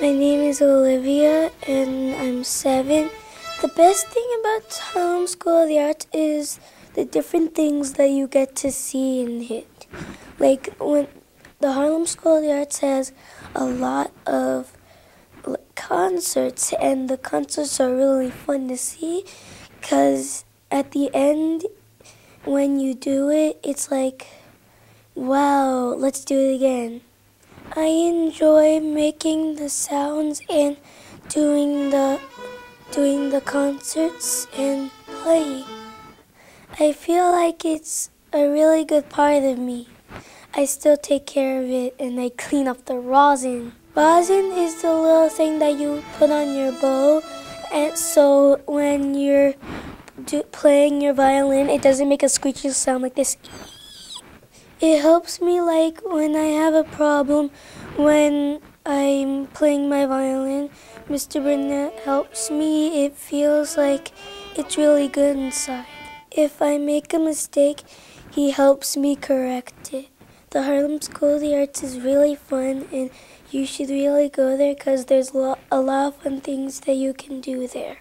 My name is Olivia and I'm seven. The best thing about Harlem School of the Arts is the different things that you get to see and hit. Like when the Harlem School of the Arts has a lot of concerts and the concerts are really fun to see because at the end when you do it it's like wow let's do it again i enjoy making the sounds and doing the doing the concerts and playing. I feel like it's a really good part of me. I still take care of it and i clean up the rosin. Rosin is the little thing that you put on your bow, and so when you're playing your violin, it doesn't make a screechy sound like this. It helps me like when I have a problem when I'm playing my violin. Mr. Burnett helps me. It feels like it's really good inside. If I make a mistake, he helps me correct it. The Harlem School of the Arts is really fun and you should really go there because there's a lot of fun things that you can do there.